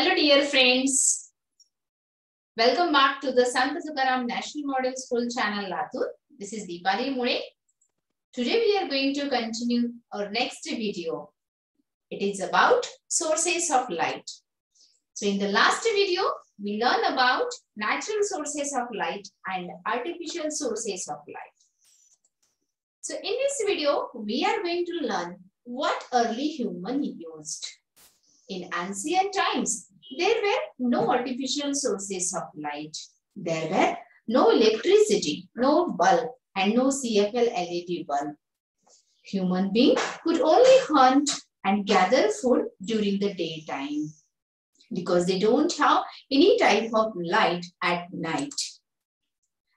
Hello, dear friends. Welcome back to the Sant Tukaram National Model School channel, Latur. This is Deepali Mule. Today, we are going to continue our next video. It is about sources of light. So, in the last video, we learned about natural sources of light and artificial sources of light. So, in this video, we are going to learn what early human used. In ancient times, there were no artificial sources of light. There were no electricity, no bulb, and no CFL LED bulb. Human being could only hunt and gather food during the daytime because they don't have any type of light at night.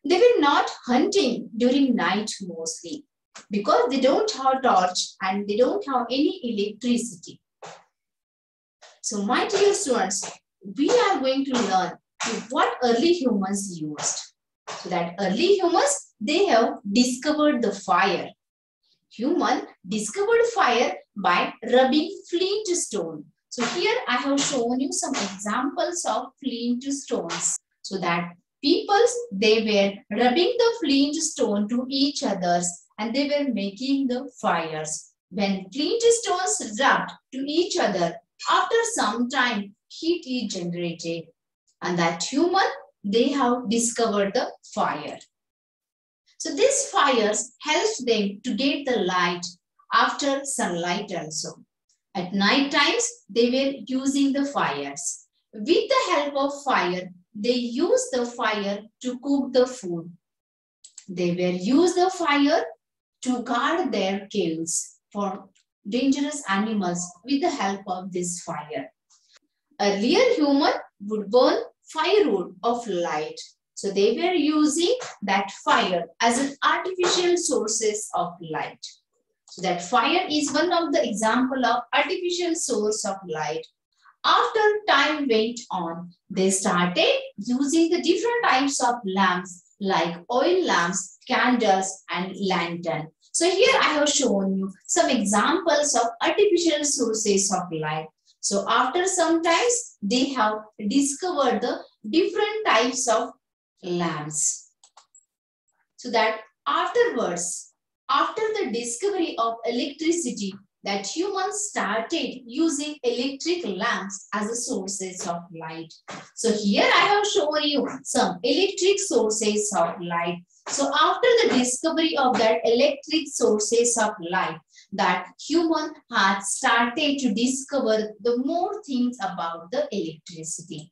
They were not hunting during night mostly because they don't have torch and they don't have any electricity. So my dear students, we are going to learn what early humans used. So that early humans, they have discovered the fire. Human discovered fire by rubbing flint stone. So here I have shown you some examples of flint stones. So that peoples, they were rubbing the flint stone to each others and they were making the fires. When flint stones rubbed to each other, after some time, heat is generated and that human, they have discovered the fire. So these fires helps them to get the light after sunlight also. At night times, they were using the fires. With the help of fire, they use the fire to cook the food. They were use the fire to guard their caves for dangerous animals with the help of this fire. Earlier human would burn firewood of light. So they were using that fire as an artificial sources of light. So that fire is one of the example of artificial source of light. After time went on, they started using the different types of lamps like oil lamps, candles and lantern. So here I have shown you some examples of artificial sources of light. So after some times, they have discovered the different types of lamps. So that afterwards, after the discovery of electricity, that humans started using electric lamps as a sources of light. So here I have shown you some electric sources of light. So after the discovery of that electric sources of light, that human had started to discover the more things about the electricity.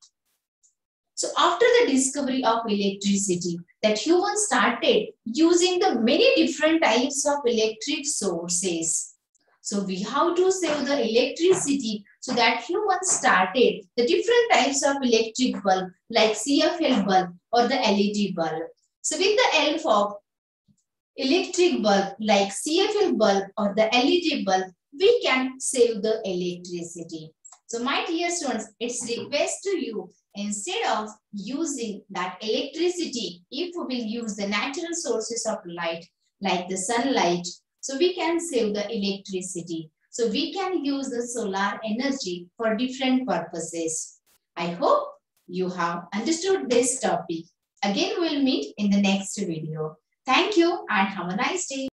So after the discovery of electricity, that human started using the many different types of electric sources. So we have to save the electricity so that humans started the different types of electric bulb like CFL bulb or the LED bulb. So with the help of electric bulb like CFL bulb or the LED bulb, we can save the electricity. So my dear students, it's request to you instead of using that electricity, if we will use the natural sources of light like the sunlight so we can save the electricity. So we can use the solar energy for different purposes. I hope you have understood this topic. Again, we'll meet in the next video. Thank you and have a nice day.